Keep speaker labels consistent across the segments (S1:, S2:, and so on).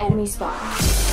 S1: Enemy spot.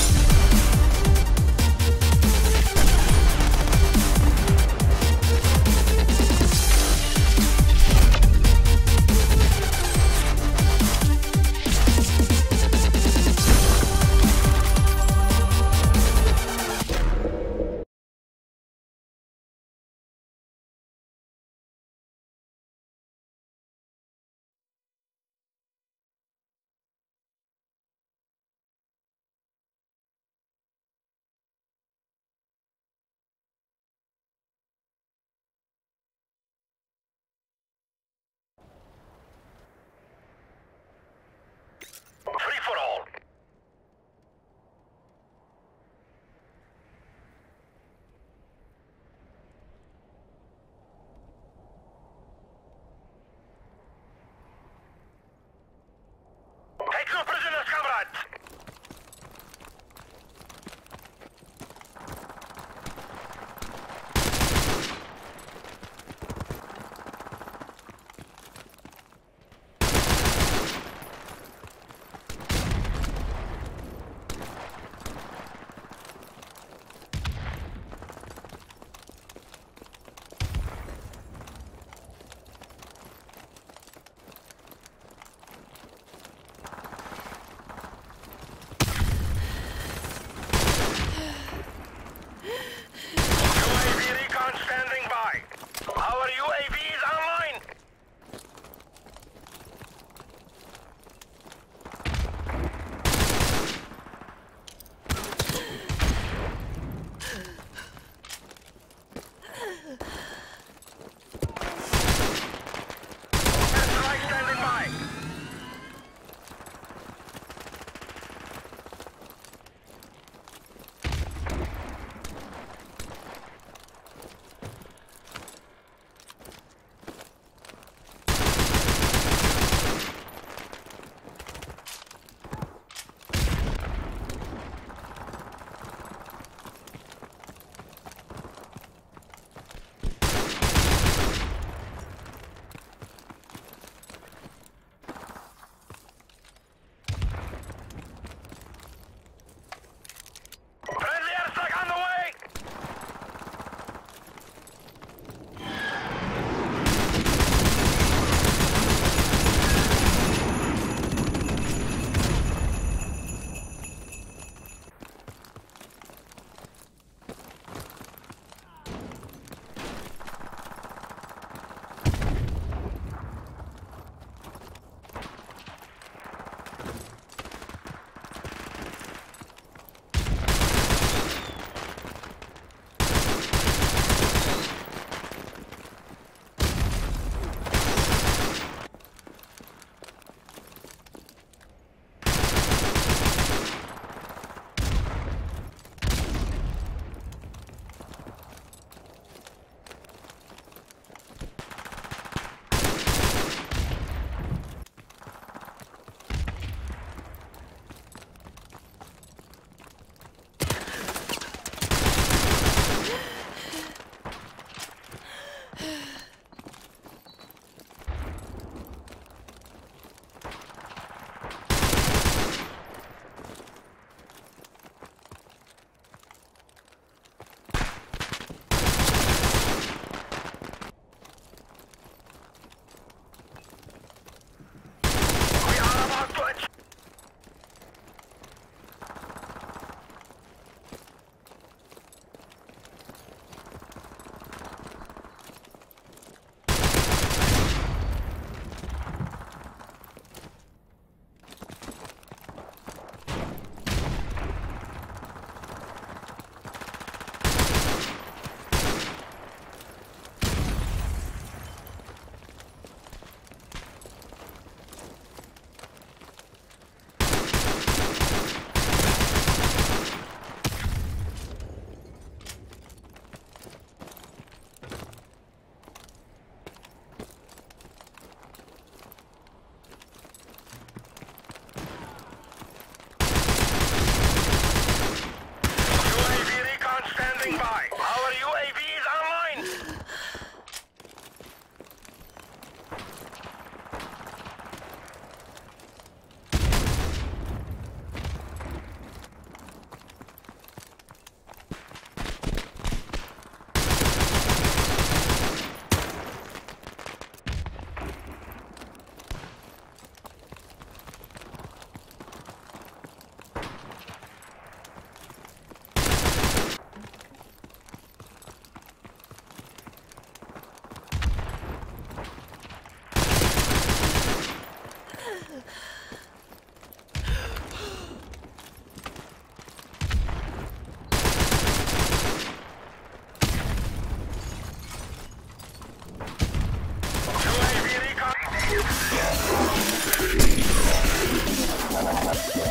S2: Let's go.